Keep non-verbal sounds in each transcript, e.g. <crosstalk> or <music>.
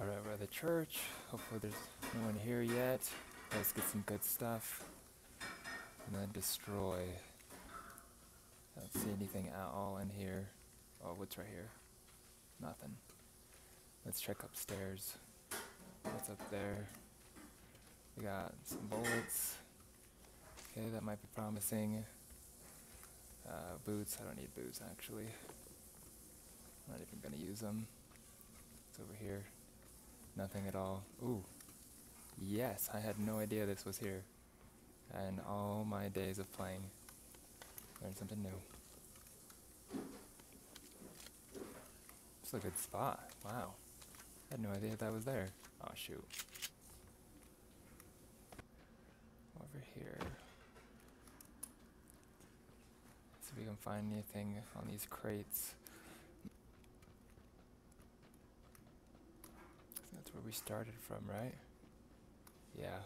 Alright, we're at the church. Hopefully there's no one here yet. Let's get some good stuff. And then destroy. I don't see anything at all in here. Oh, what's right here? Nothing. Let's check upstairs. What's up there? We got some bullets. Okay, that might be promising. Uh, boots. I don't need boots actually. I'm not even gonna use them. It's over here. Nothing at all. Ooh. Yes, I had no idea this was here. And all my days of playing. Learned something new. It's a good spot. Wow. I had no idea that was there. Oh shoot. Over here. See if we can find anything on these crates. That's where we started from, right? Yeah.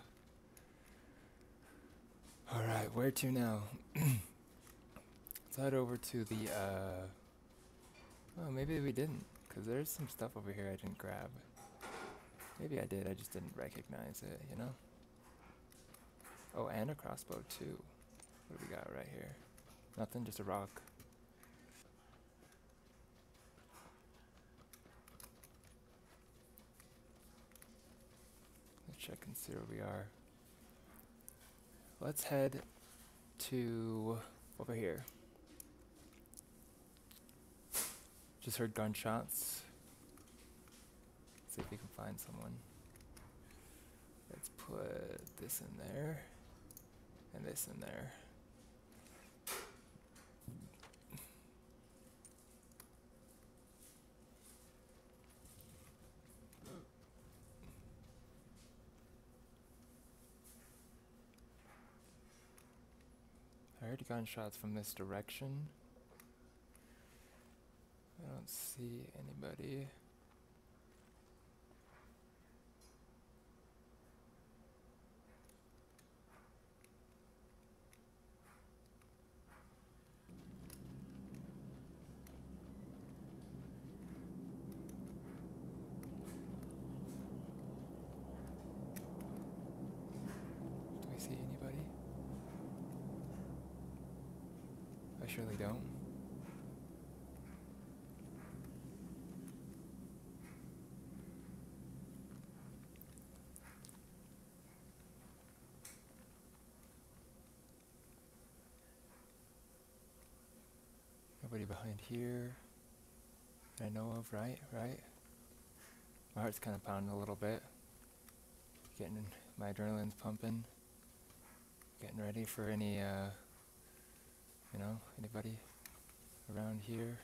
Alright, where to now? <clears throat> Let's head over to the, uh... Oh, maybe we didn't, because there's some stuff over here I didn't grab. Maybe I did, I just didn't recognize it, you know? Oh, and a crossbow, too. What do we got right here? Nothing, just a rock. Check and see where we are. Let's head to over here. Just heard gunshots. see if we can find someone. Let's put this in there and this in there. Gunshots from this direction. I don't see anybody. Do we see anybody? I surely don't. Nobody behind here I know of, right? Right? My heart's kind of pounding a little bit. Getting my adrenaline's pumping. Getting ready for any, uh, you know, anybody around here?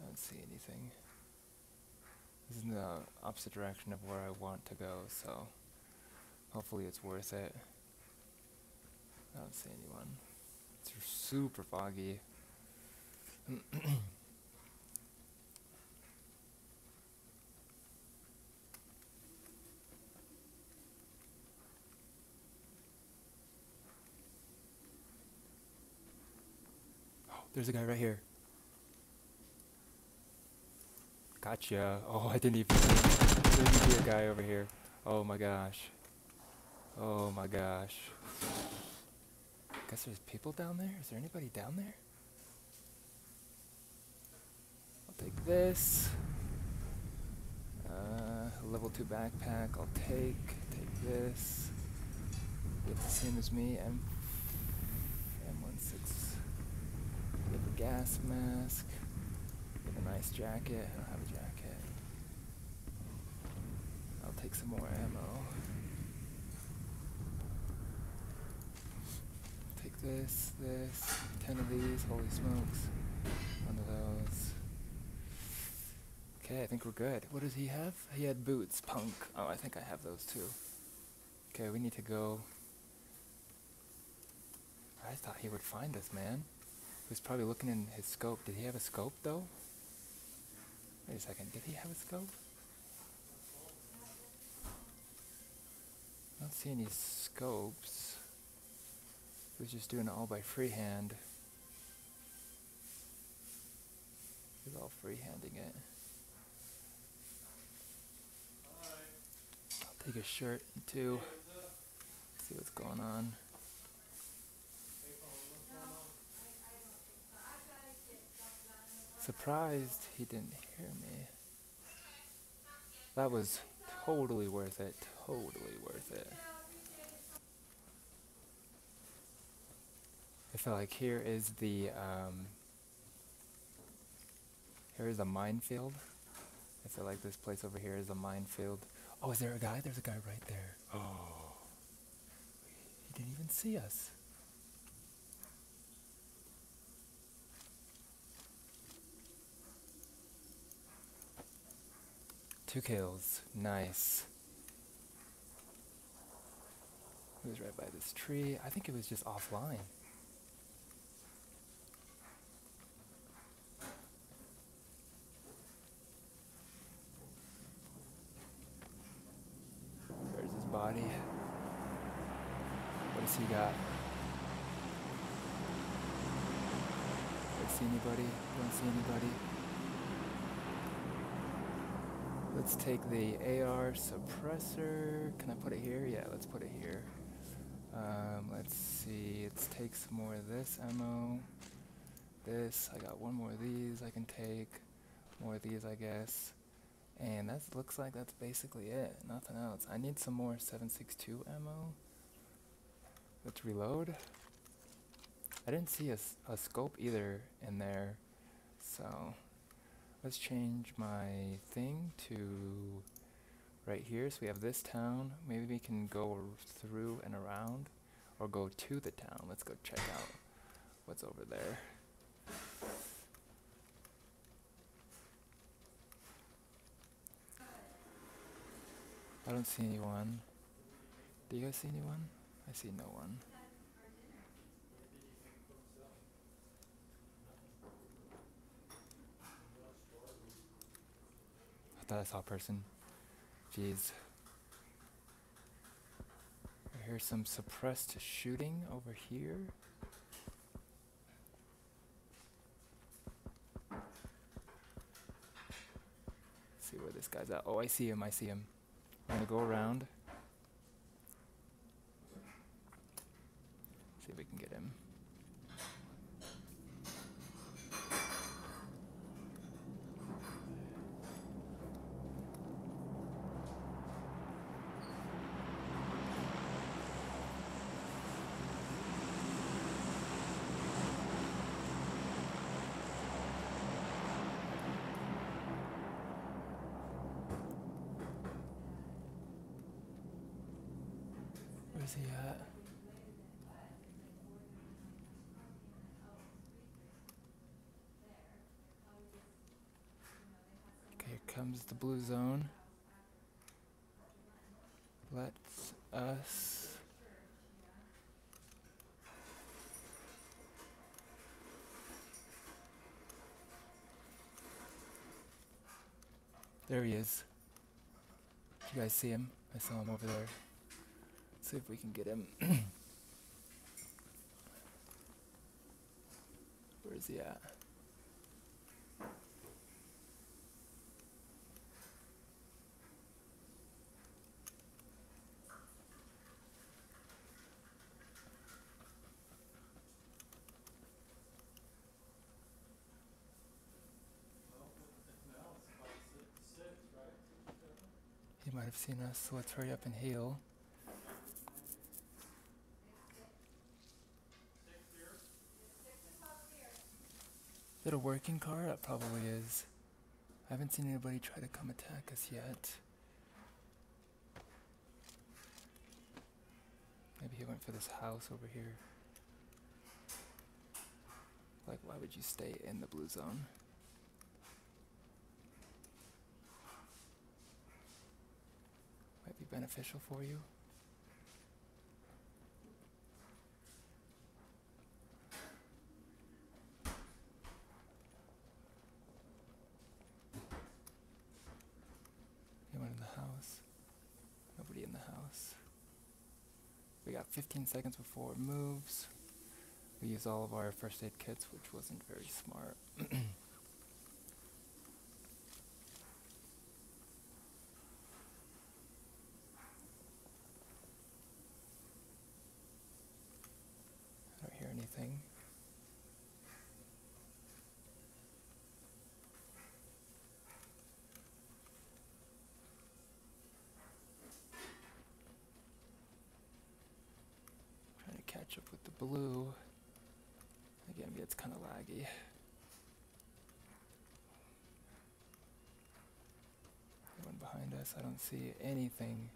I don't see anything. This is in the opposite direction of where I want to go, so hopefully it's worth it. I don't see anyone. It's super foggy. <clears throat> there's a guy right here. Gotcha. Oh, I didn't even see. A guy over here. Oh my gosh. Oh my gosh. Guess there's people down there? Is there anybody down there? I'll take this. Uh, level 2 backpack, I'll take. Take this. Get the same as me, M M16. Get the gas mask. Get a nice jacket. I don't have a jacket. I'll take some more ammo. Take this, this, ten of these, holy smokes. One of those. Okay, I think we're good. What does he have? He had boots, punk. Oh, I think I have those too. Okay, we need to go. I thought he would find us, man. Was probably looking in his scope. Did he have a scope though? Wait a second, did he have a scope? I don't see any scopes. He was just doing it all by freehand. He's all freehanding it. I'll take a shirt too. See what's going on. Surprised he didn't hear me. That was totally worth it. Totally worth it. I feel like here is the um, here is a minefield. I feel like this place over here is a minefield. Oh, is there a guy? There's a guy right there. Oh, he didn't even see us. Two kills. Nice. He was right by this tree. I think it was just offline. There's his body. What does he got? Don't see anybody. Don't see anybody. Let's take the AR suppressor. Can I put it here? Yeah, let's put it here. Um, let's see. Let's take some more of this ammo. This. I got one more of these I can take. More of these, I guess. And that looks like that's basically it. Nothing else. I need some more 762 ammo. Let's reload. I didn't see a, a scope either in there. So let's change my thing to right here. So we have this town. Maybe we can go through and around or go to the town. Let's go check out what's over there. I don't see anyone. Do you guys see anyone? I see no one. Thought I saw person. Jeez. I hear some suppressed shooting over here. see where this guy's at. Oh, I see him. I see him. I'm gonna go around. See if we can get him. Where's he at? Okay, here comes the blue zone. Let's us. There he is. You guys see him? I saw him over there. See if we can get him. <clears throat> Where is he at? He might have seen us, so let's hurry up and heal. It a working car? It probably is. I haven't seen anybody try to come attack us yet. Maybe he went for this house over here. Like, why would you stay in the blue zone? Might be beneficial for you. Anyone in the house? Nobody in the house. We got 15 seconds before it moves. We used all of our first aid kits, which wasn't very smart. <clears throat> blue. Again, it's kind of laggy. One behind us, I don't see anything.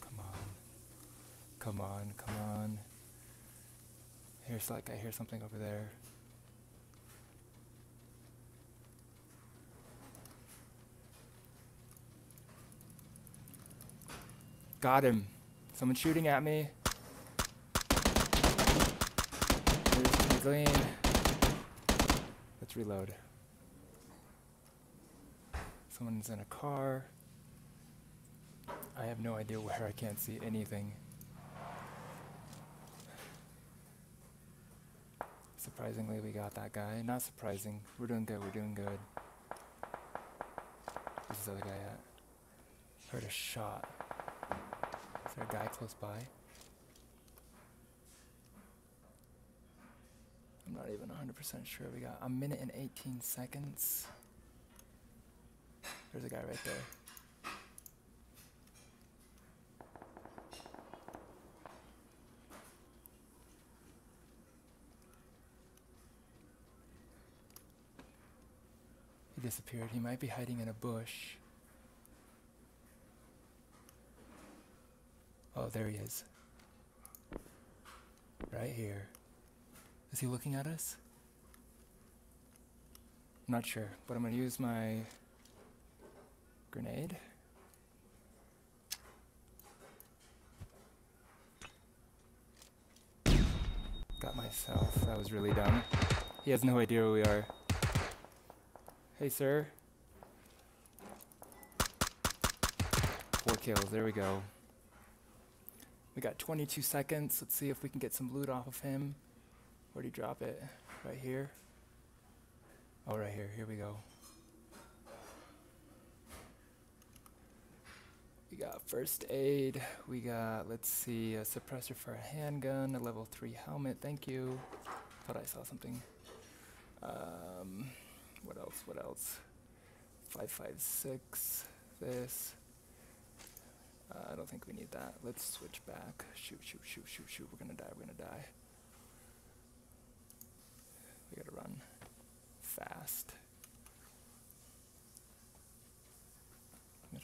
Come on. Come on, come on. Here's like I hear something over there. Got him. Someone shooting at me. Glean. Let's reload. Someone's in a car. I have no idea where I can't see anything. Surprisingly, we got that guy. Not surprising. We're doing good. We're doing good. Where's this other guy at? Heard a shot. There a guy close by? I'm not even 100% sure. We got a minute and 18 seconds. There's a guy right there. He disappeared. He might be hiding in a bush. Oh, there he is. Right here. Is he looking at us? I'm not sure, but I'm going to use my grenade. Got myself. That was really dumb. He has no idea where we are. Hey, sir. Four kills. There we go. We got 22 seconds. Let's see if we can get some loot off of him. Where'd he drop it? Right here? Oh, right here. Here we go. We got first aid. We got, let's see, a suppressor for a handgun, a level 3 helmet. Thank you. Thought I saw something. Um, what else? What else? 556. This. Uh, I don't think we need that. Let's switch back. Shoot, shoot, shoot, shoot, shoot. We're gonna die, we're gonna die. We gotta run fast.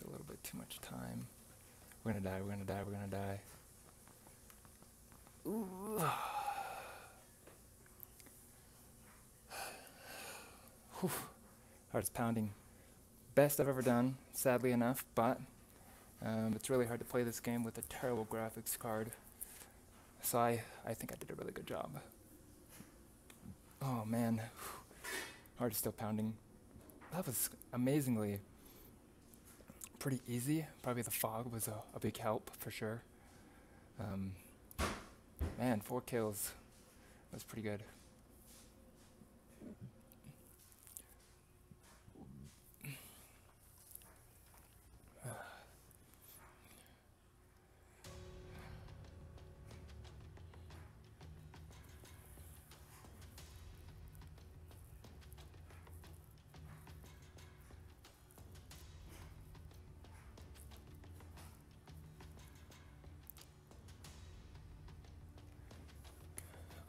A little bit too much time. We're gonna die, we're gonna die, we're gonna die. Ooh. <sighs> Whew. Heart's pounding. Best I've ever done, sadly enough, but um, it's really hard to play this game with a terrible graphics card. So I, I think I did a really good job. Oh man, <sighs> heart is still pounding. That was amazingly pretty easy. Probably the fog was a, a big help for sure. Um, man, four kills. That's pretty good.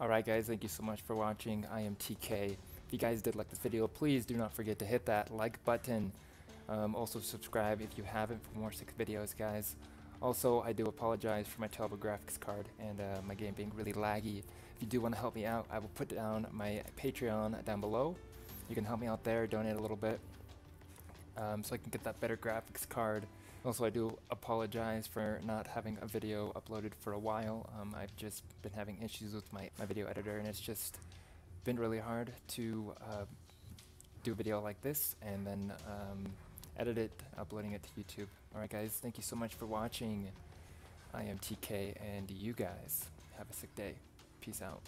Alright guys, thank you so much for watching. I am TK. If you guys did like this video, please do not forget to hit that like button. Um, also subscribe if you haven't for more sick videos, guys. Also, I do apologize for my terrible graphics card and uh, my game being really laggy. If you do want to help me out, I will put down my Patreon down below. You can help me out there, donate a little bit, um, so I can get that better graphics card. Also, I do apologize for not having a video uploaded for a while. Um, I've just been having issues with my, my video editor, and it's just been really hard to uh, do a video like this and then um, edit it, uploading it to YouTube. Alright guys, thank you so much for watching. I am TK, and you guys have a sick day. Peace out.